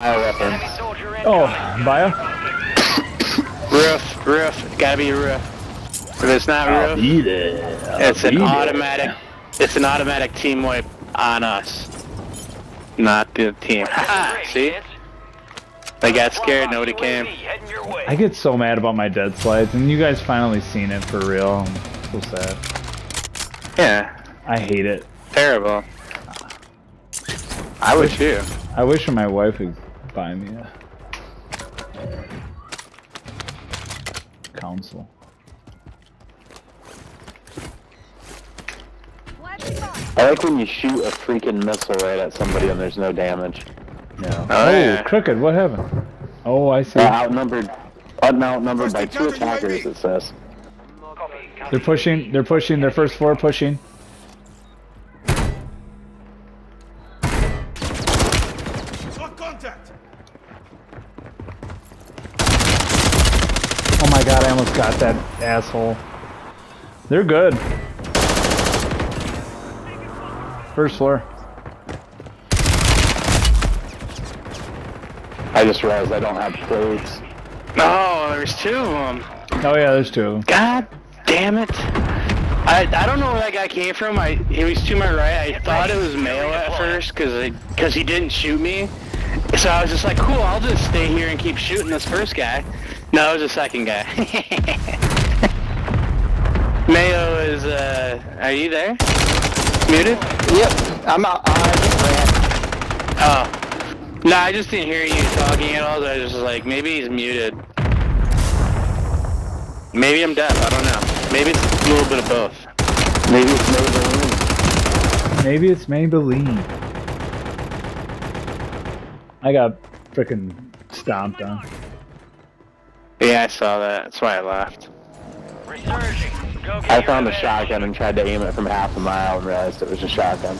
bio weapon. Oh, bio? Roof, roof. Gotta be a roof. If it's not I'll roof, be there. I'll it's an be there. automatic. It's an automatic team wipe on us, not the team. Haha, See? They got scared. Nobody came. I get so mad about my dead slides, and you guys finally seen it for real. I'm so sad. Yeah, I hate it. terrible. I wish you. I wish my wife would buy me a console. I like when you shoot a freaking missile right at somebody and there's no damage. No. Oh, yeah. crooked. What happened? Oh, I see. Uh, outnumbered, outnumbered by two attackers. It says. They're pushing. They're pushing. Their first floor pushing. Contact! Oh my god! I almost got that asshole. They're good. First floor. I just realized I don't have plates. Oh, there's two of them. Oh yeah, there's two. God damn it. I, I don't know where that guy came from. I he was to my right. I thought it was male at first because because he didn't shoot me. So I was just like, cool. I'll just stay here and keep shooting this first guy. No, it was the second guy. Mayo is uh, are you there? Muted? Yep, I'm out. I just ran. Oh. No, I just didn't hear you talking at all. So I was just like, maybe he's muted. Maybe I'm deaf. I don't know. Maybe it's a little bit of both. Maybe it's Maybelline. Maybe it's Maybelline. I got freaking stomped on. Yeah, I saw that. That's why I left. I found a shotgun and tried to aim it from half a mile and realized it was a shotgun.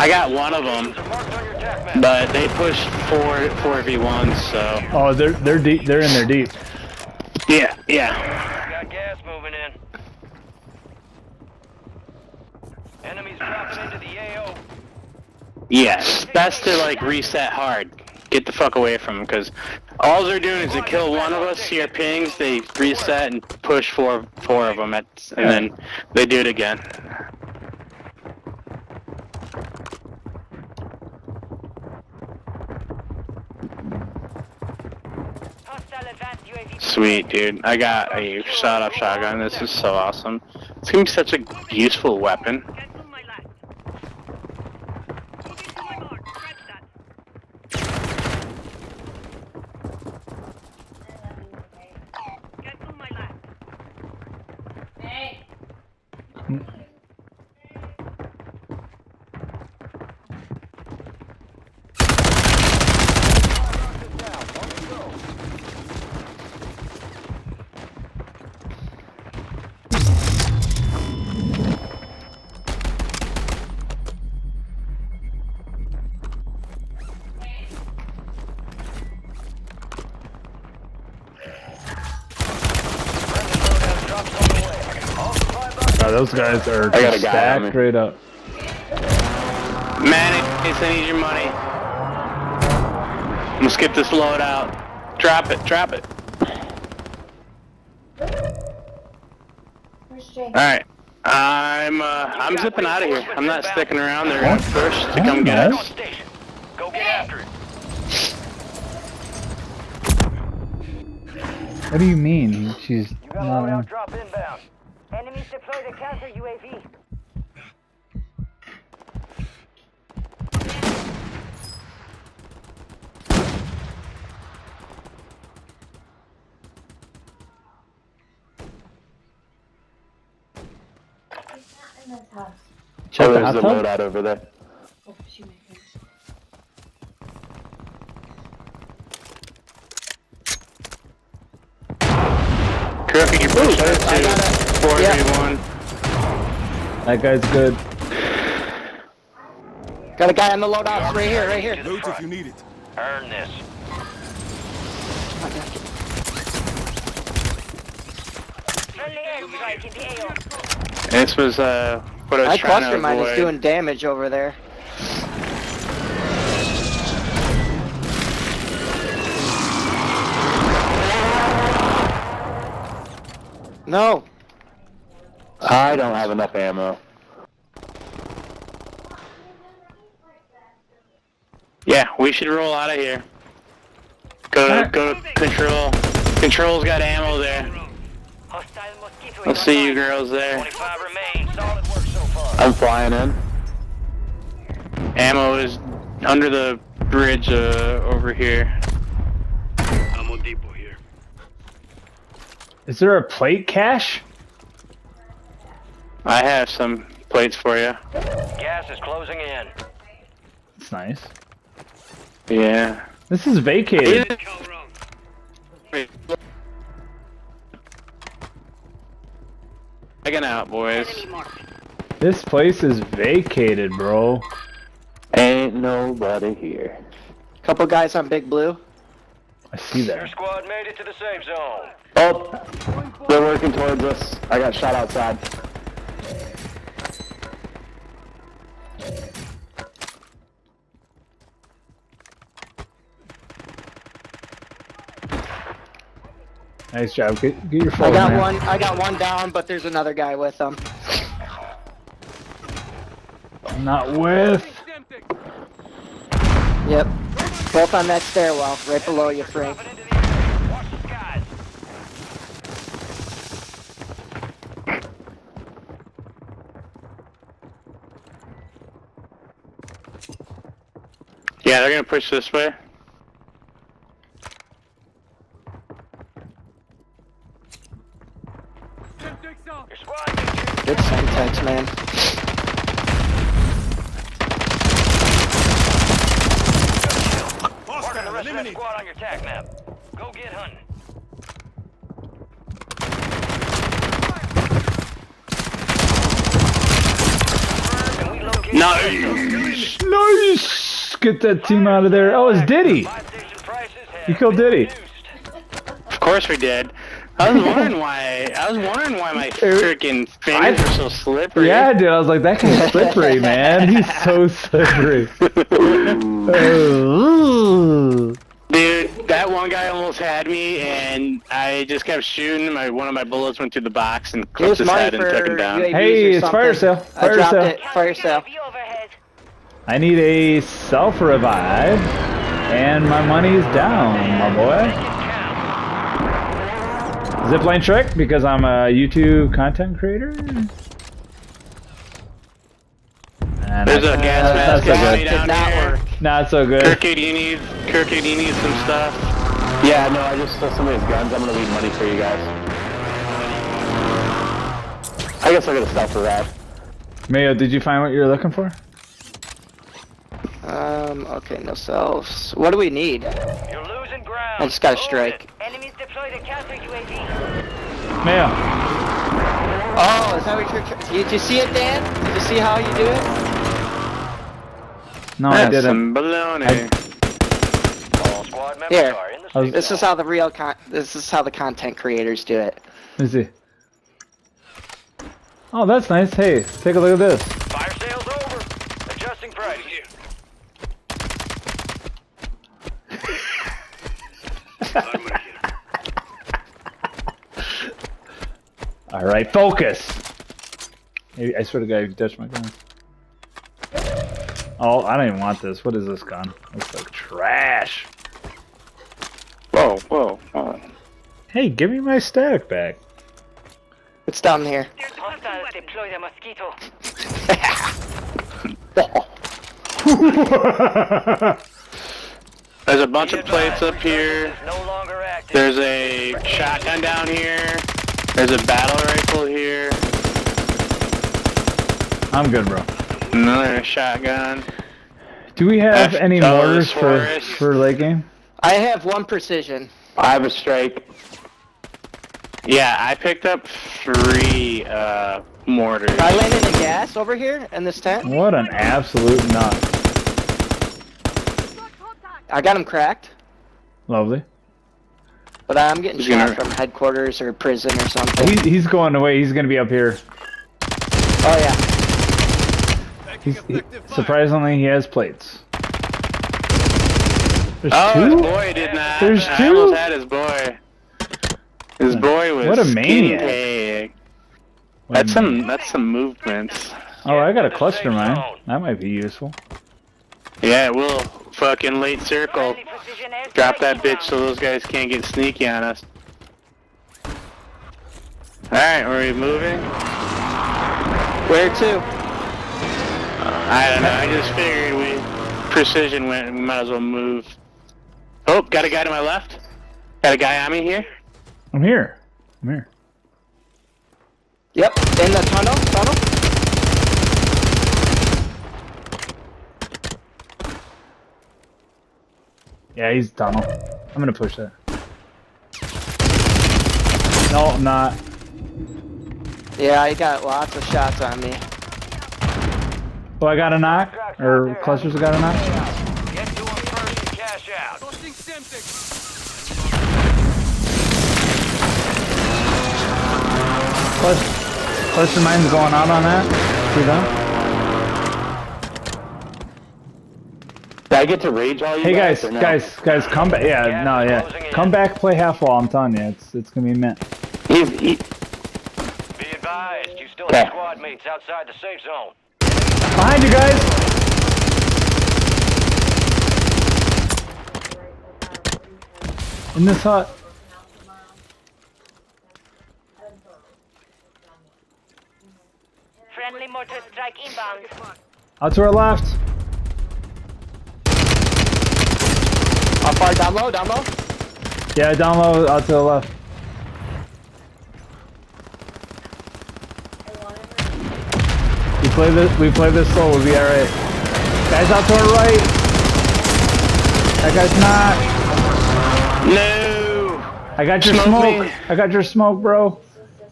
I got one of them, but they pushed four four v ones. So Oh, they're they're deep. They're in there deep. yeah, yeah. Got gas moving in. Enemies dropping into the AO. Yes, best to like reset hard. Get the fuck away from them, because all they're doing is to kill one of us. Our pings, they reset and push four four of them, at, and then they do it again. Sweet, dude. I got a sawed-off shotgun. This is so awesome. It's gonna be such a useful weapon. Those guys are I got a guy on me. stacked right up. Mayonnaise, I need your money. Let's get this load out. Drop it, drop it. Alright. I'm uh I'm zipping out of here. I'm not sticking around. They're going first to come get us. Go get after it. What do you mean? She's You got not loadout drop inbound. Enemies deploy the counter UAV. There's the loadout over there. Oh, Kirk, can you push 4v1. Yep. That guy's good. Got a guy on the loadout right here, right here. Loot if you need it. Earn this. This was uh, what I was My trying cluster to mine avoid. is doing damage over there. No. I don't have enough ammo. Yeah, we should roll out of here. Go to, go to control. Control's got ammo there. I'll see you girls there. 25 remain. Solid work so far. I'm flying in. Ammo is under the bridge uh, over here. Ammo depot here. Is there a plate cache? I have some plates for you. Gas is closing in. It's nice. Yeah. This is vacated. Checking out, boys. This place is vacated, bro. Ain't nobody here. Couple guys on Big Blue. I see Your squad made it to the safe zone. Oh, they're working towards us. I got shot outside. Nice job. Get, get your I got man. one. I got one down, but there's another guy with them. I'm not with. Yep. Both on that stairwell, right below you, Frank. Dropping into the area. Watch the skies. Yeah, they're gonna push this way. Your squad needs you. Good Semtex, man. Marking the Hostile rest of that eliminated. squad on your tac map. Go get hunting. And we Nice. Nice. Get that team out of there. Oh, it's Diddy. Buy station prices have You killed Diddy. Of course we did. I was wondering why. I was wondering why my er, freaking fingers are so slippery. Yeah, dude. I was like, that guy's slippery, man. He's so slippery. Oh. Dude, that one guy almost had me, and I just kept shooting. My one of my bullets went through the box and clipped his head and took him down. UAVs Hey, or it's fire something. sale. I Fire dropped sale. it. Fire sale. I need a self revive, and my money's down, my boy. Zipline trick because I'm a YouTube content creator. And There's I- a gas uh, mask so good. down not here. work. Not so good. Kirky, do you need Kirky? Do you need some stuff? Yeah, no, I just stole somebody's guns. I'm gonna leave money for you guys. I guess I'll get a for that. Mayo, did you find what you were looking for? Um, okay, no selves. What do we need? You're losing ground. I just got a Hold strike. It. Enemies deployed a counter UAV. Mayo. Oh, is that what you're Did you see it, Dan? Did you see how you do it? No, I That's didn't. Some baloney. All squad members Here. are in the I was- This is how the real con- this is how the content creators do it. Let me see. Oh, that's nice. Hey, take a look at this. Fire sales over. Adjusting price. All right, focus. Hey, I swear to God, you touched my gun. Oh, I don't even want this. What is this gun? Looks like trash. Whoa, whoa, whoa. Hey, give me my static back. It's down here. Hostiles deployed a mosquito. There's a bunch of plates up here. is No longer active. There's a shotgun down here. There's a battle rifle here. I'm good, bro. Another shotgun. Do we have F- any mortars for for late game? I have one precision. I have a strike. Yeah, I picked up three uh, mortars. I landed in gas over here in this tent. What an absolute nut. I got him cracked, Lovely. But I'm getting He's shot gonna- from headquarters or prison or something. He, he's going away. He's gonna be up here. Oh yeah. He's, he, surprisingly, he has plates. There's Oh, two? his boy did not. There's I two? almost had his boy. His boy was What a maniac. pig. That's some. That's some movements. Oh, I got a cluster mine. That might be useful. Yeah, we'll fucking late circle. Friendly precision airstrike Drop that bitch so those guys can't get sneaky on us. Alright, are we moving? Where to? I don't know, I just figured we precision went we might as well move. Oh, got a guy to my left. Got a guy on me here. I'm here. I'm here. Yep, in the tunnel. Tunnel. Yeah, he's tunnel. I'm gonna push that. No, I'm not. Yeah, I got lots of shots on me. Oh, I got a knock? Or clusters got a knock? Get to him first and cash out. Cluster, cluster mine's going out on that. See that? I get to rage all you Hey guys, or no? guys, guys, come back. Yeah, no, yeah. Come back, play half wall. I'm telling you, it's it's gonna be mint. He's, he, Be advised, you still have squad mates outside the safe zone. Behind you guys. In this hut. Friendly mortar strike inbound. Out to our left. Far down low? Down low? Yeah, down low, out to the left. We play this. We play this slow. We'll be all right. Guys out to our right. That guy's not. No! I got your Smoke smoke. I got your smoke, bro.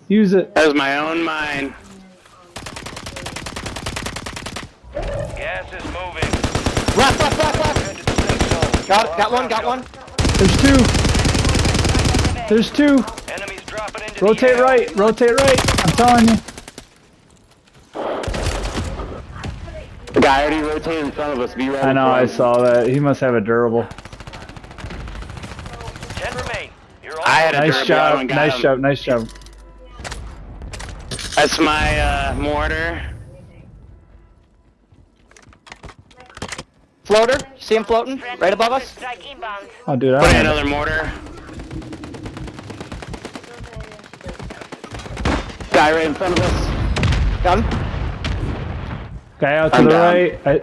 Use it. That was my own mine. Gas is moving. Left, left, left, left. Head to the safe zone. Got, got one, got one. There's two. There's two. Enemies dropping into Rotate the AO. right. Rotate right. I'm telling you. the guy already rotated in front of us. Be ready. I know. I saw that. He must have a durable. Ten remain. You're I had a Nice durable, job. and got Nice him. job. Nice job. That's my uh, mortar. Floater. See him floating? Right above us? Strike inbound. Oh, dude. I Put in don't another mortar. Guy right in front of us. Got him. Guy out to I'm the down. right. I...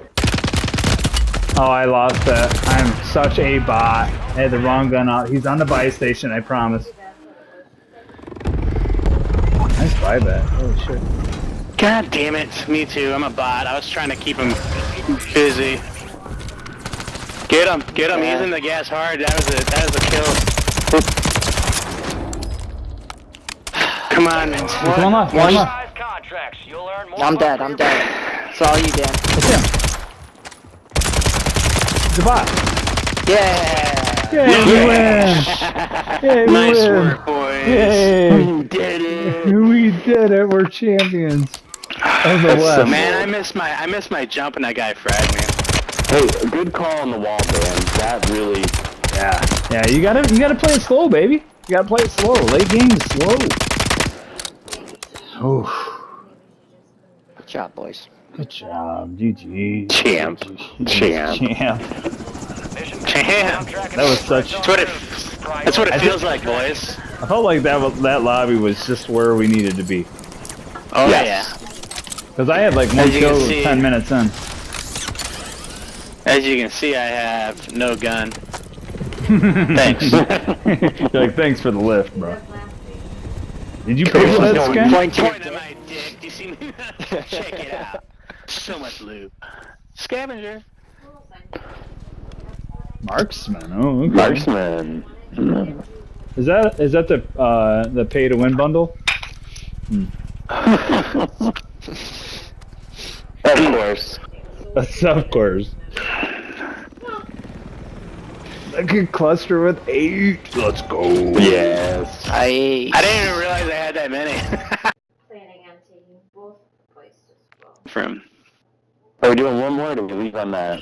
Oh, I lost that. I'm such a bot. I had the wrong gun out. He's on the buy station, I promise. Nice buyback. Holy shit. God damn it. Me too. I'm a bot. I was trying to keep him busy. Get him. Get him. He's in the gas hard. That was a, that was a kill. Come on, man. There's one left. One One- left. Contracts. You'll earn more. I'm dead, I'm dead. It's all you, Dan. That's him. He's a bot. Yeah. Yay, we win! Yay, we Nice win! work, boys. Yay! We did it. We did it. We're champions of the So, West. man, I missed my I missed my jump and that guy fragged me. Hey, a good call on the wall, Dan. That really. Yeah, yeah. You gotta, you gotta play it slow, baby. You gotta play it slow. Late game slow. Oof. Good job, boys. Good job, GG. Champ. Champ. Champ. Champ. Damn. That was such- That's what it That's what it I feels like, boys. I felt like that that lobby was just where we needed to be. Oh Yes. Cause I had like one As kill see- ten minutes in. Yeah. As you can see, I have no gun. Thanks. You're like, thanks for the lift, bro. Did you pay Cool. for that No, skin? Point Point at my dick. Do you see me? Check it out. So much loot. Scavenger. Marksman. Oh, okay. Marksman. Is that is that the uh the pay to win bundle? of course. That's of course. A good cluster with eight. Let's go. Yes. I. I didn't even realize I had that many. planning on taking both places well. From. Are we doing one more or do we leave on that?